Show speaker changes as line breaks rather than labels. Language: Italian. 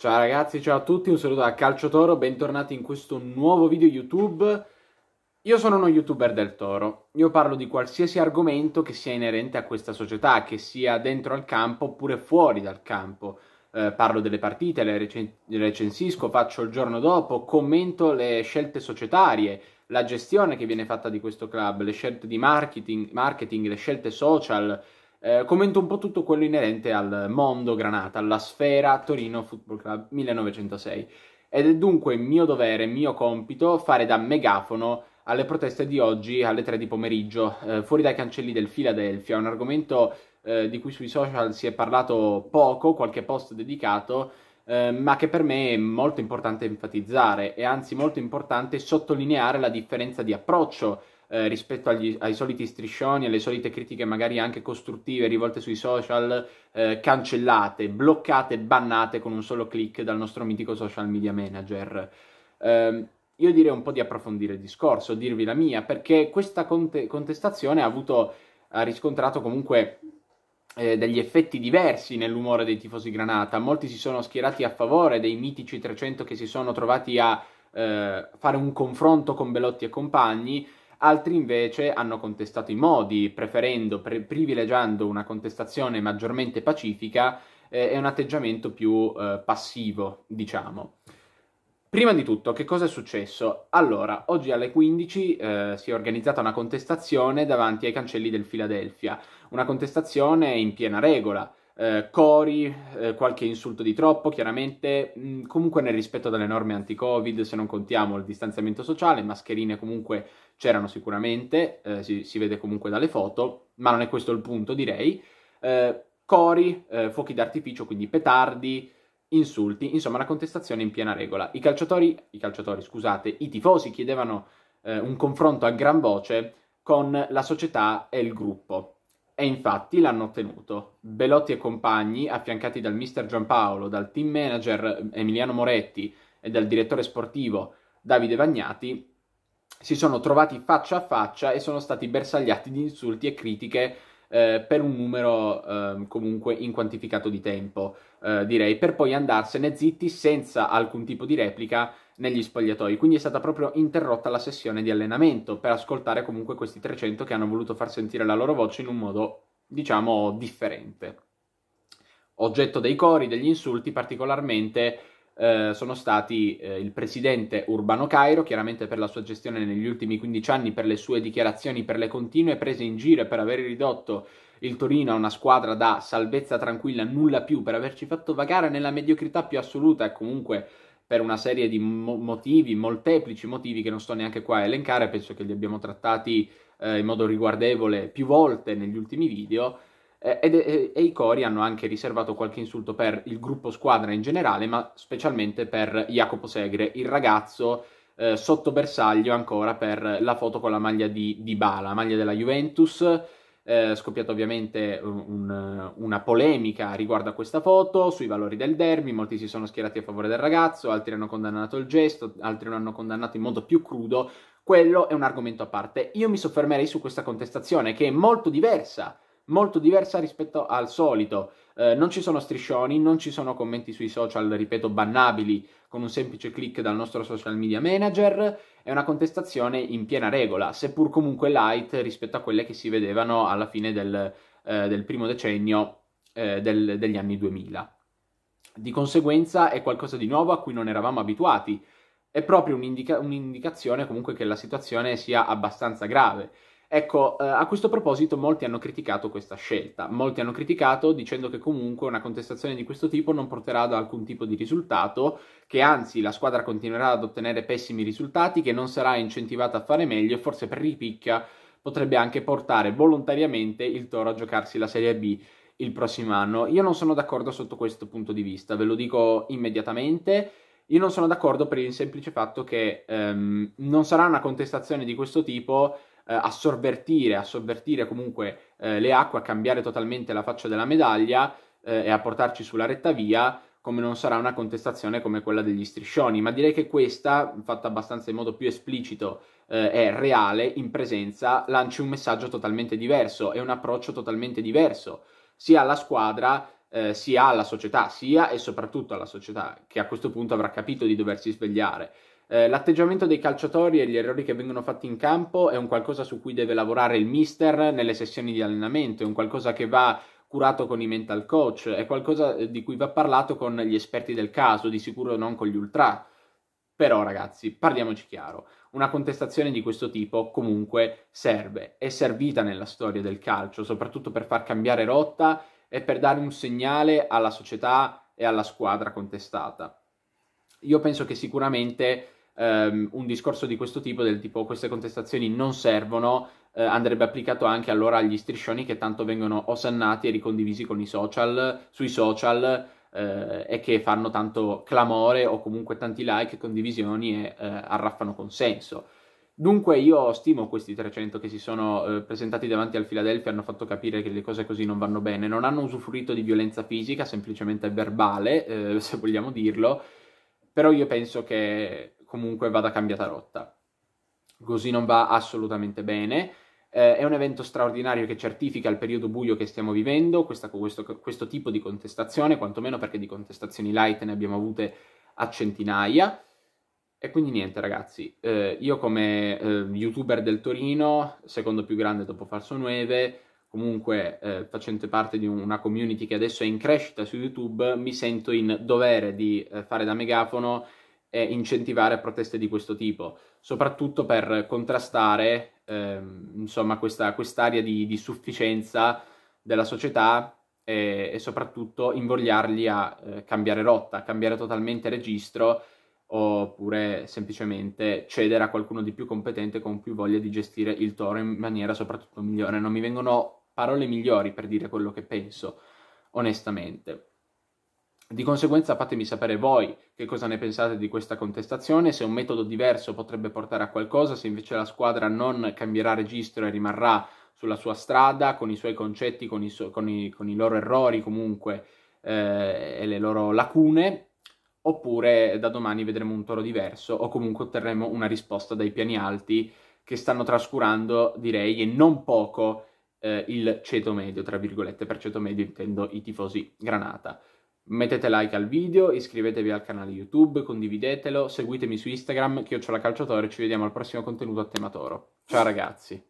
Ciao ragazzi, ciao a tutti, un saluto da Calcio Toro, bentornati in questo nuovo video YouTube. Io sono uno youtuber del Toro, io parlo di qualsiasi argomento che sia inerente a questa società, che sia dentro al campo oppure fuori dal campo. Eh, parlo delle partite, le, recen- recensisco, faccio il giorno dopo, commento le scelte societarie, la gestione che viene fatta di questo club, le scelte di marketing, marketing le scelte social, eh, commento un po' tutto quello inerente al mondo Granata, alla sfera Torino Football Club 1906. Ed è dunque mio dovere, mio compito fare da megafono alle proteste di oggi alle 3 di pomeriggio, eh, fuori dai cancelli del Philadelphia, un argomento eh, di cui sui social si è parlato poco, qualche post dedicato, eh, ma che per me è molto importante enfatizzare e anzi molto importante sottolineare la differenza di approccio eh, rispetto agli, ai soliti striscioni, alle solite critiche magari anche costruttive rivolte sui social, eh, cancellate, bloccate, bannate con un solo click dal nostro mitico social media manager. Eh, io direi un po' di approfondire il discorso, dirvi la mia, perché questa conte- contestazione ha avuto, ha riscontrato comunque eh, degli effetti diversi nell'umore dei tifosi Granata. Molti si sono schierati a favore dei mitici 300 che si sono trovati a eh, fare un confronto con Belotti e compagni, altri invece hanno contestato i modi, preferendo, pre- privilegiando una contestazione maggiormente pacifica eh, e un atteggiamento più eh, passivo, diciamo. Prima di tutto, che cosa è successo? Allora, oggi alle 15 eh, si è organizzata una contestazione davanti ai cancelli del Philadelphia, una contestazione in piena regola eh, cori, eh, qualche insulto di troppo, chiaramente, mh, mm, comunque nel rispetto delle norme anti-Covid, se non contiamo il distanziamento sociale, mascherine comunque c'erano sicuramente, eh, si, si, vede comunque dalle foto, ma non è questo il punto, direi. Eh, cori, eh, fuochi d'artificio, quindi petardi, insulti, insomma una contestazione in piena regola. I calciatori, i calciatori, scusate, i tifosi chiedevano eh, un confronto a gran voce con la società e il gruppo. E infatti l'hanno ottenuto. Belotti e compagni, affiancati dal mister Giampaolo, dal team manager Emiliano Moretti e dal direttore sportivo Davide Vagnati, si sono trovati faccia a faccia e sono stati bersagliati di insulti e critiche eh, per un numero eh, comunque inquantificato di tempo, eh, direi, per poi andarsene zitti senza alcun tipo di replica negli spogliatoi. Quindi è stata proprio interrotta la sessione di allenamento per ascoltare comunque questi 300 che hanno voluto far sentire la loro voce in un modo, diciamo, differente. Oggetto dei cori, degli insulti, particolarmente eh, sono stati eh, il presidente Urbano Cairo, chiaramente per la sua gestione negli ultimi 15 anni, per le sue dichiarazioni, per le continue prese in giro e per aver ridotto il Torino a una squadra da salvezza tranquilla, nulla più, per averci fatto vagare nella mediocrità più assoluta e comunque per una serie di mo- motivi, molteplici motivi che non sto neanche qua a elencare, penso che li abbiamo trattati eh, in modo riguardevole più volte negli ultimi video. Eh, ed, e, e, i cori hanno anche riservato qualche insulto per il gruppo squadra in generale, ma specialmente per Jacopo Segre, il ragazzo eh, sotto bersaglio ancora per la foto con la maglia di, di Bala, maglia della Juventus è scoppiata ovviamente un, una polemica riguardo a questa foto, sui valori del derby, molti si sono schierati a favore del ragazzo, altri hanno condannato il gesto, altri lo hanno condannato in modo più crudo, quello è un argomento a parte. Io mi soffermerei su questa contestazione che è molto diversa, molto diversa rispetto al solito. Eh, non ci sono striscioni, non ci sono commenti sui social, ripeto, bannabili con un semplice click dal nostro social media manager è una contestazione in piena regola, seppur comunque light rispetto a quelle che si vedevano alla fine del, eh, del primo decennio eh, del, degli anni 2000. Di conseguenza è qualcosa di nuovo a cui non eravamo abituati, è proprio un'indica- un'indicazione comunque che la situazione sia abbastanza grave. Ecco, eh, a questo proposito molti hanno criticato questa scelta, molti hanno criticato dicendo che comunque una contestazione di questo tipo non porterà ad alcun tipo di risultato, che anzi la squadra continuerà ad ottenere pessimi risultati, che non sarà incentivata a fare meglio e forse per ripicchia potrebbe anche portare volontariamente il Toro a giocarsi la Serie B il prossimo anno. Io non sono d'accordo sotto questo punto di vista, ve lo dico immediatamente. Io non sono d'accordo per il semplice fatto che ehm, non sarà una contestazione di questo tipo a sovvertire, a sovvertire comunque eh, le acque, a cambiare totalmente la faccia della medaglia eh, e a portarci sulla retta via, come non sarà una contestazione come quella degli striscioni, ma direi che questa, fatta abbastanza in modo più esplicito eh, e reale, in presenza, lanci un messaggio totalmente diverso e un approccio totalmente diverso, sia alla squadra eh, sia alla società, sia e soprattutto alla società, che a questo punto avrà capito di doversi svegliare. Eh, l'atteggiamento dei calciatori e gli errori che vengono fatti in campo è un qualcosa su cui deve lavorare il mister nelle sessioni di allenamento, è un qualcosa che va curato con i mental coach, è qualcosa eh, di cui va parlato con gli esperti del caso, di sicuro non con gli ultra. Però ragazzi, parliamoci chiaro, una contestazione di questo tipo comunque serve, è servita nella storia del calcio, soprattutto per far cambiare rotta e per dare un segnale alla società e alla squadra contestata. Io penso che sicuramente um, un discorso di questo tipo, del tipo queste contestazioni non servono, eh, andrebbe applicato anche allora agli striscioni che tanto vengono osannati e ricondivisi con i social, sui social eh, e che fanno tanto clamore o comunque tanti like, condivisioni e eh, arraffano consenso. Dunque io stimo questi 300 che si sono eh, presentati davanti al Philadelphia, hanno fatto capire che le cose così non vanno bene, non hanno usufruito di violenza fisica, semplicemente verbale, eh, se vogliamo dirlo, però io penso che comunque vada cambiata rotta. Così non va assolutamente bene. Eh, è un evento straordinario che certifica il periodo buio che stiamo vivendo, questa, questo, questo tipo di contestazione, quantomeno perché di contestazioni light ne abbiamo avute a centinaia. E quindi niente ragazzi, eh, io come eh, youtuber del Torino, secondo più grande dopo Falso 9, comunque eh, facente parte di una community che adesso è in crescita su YouTube, mi sento in dovere di eh, fare da megafono e incentivare proteste di questo tipo, soprattutto per contrastare ehm, insomma questa quest'area di, di, sufficienza della società e, e soprattutto invogliarli a eh, cambiare rotta, cambiare totalmente registro oppure semplicemente cedere a qualcuno di più competente con più voglia di gestire il toro in maniera soprattutto migliore. Non mi vengono parole migliori per dire quello che penso, onestamente. Di conseguenza fatemi sapere voi che cosa ne pensate di questa contestazione, se un metodo diverso potrebbe portare a qualcosa, se invece la squadra non cambierà registro e rimarrà sulla sua strada con i suoi concetti, con i, so- con i, con i loro errori comunque eh, e le loro lacune, oppure da domani vedremo un toro diverso o comunque otterremo una risposta dai piani alti che stanno trascurando, direi, e non poco eh, il ceto medio, tra virgolette, per ceto medio intendo i tifosi granata. Mettete like al video, iscrivetevi al canale YouTube, condividetelo, seguitemi su Instagram, chiocciola calciatore, ci vediamo al prossimo contenuto a tema toro. Ciao ragazzi!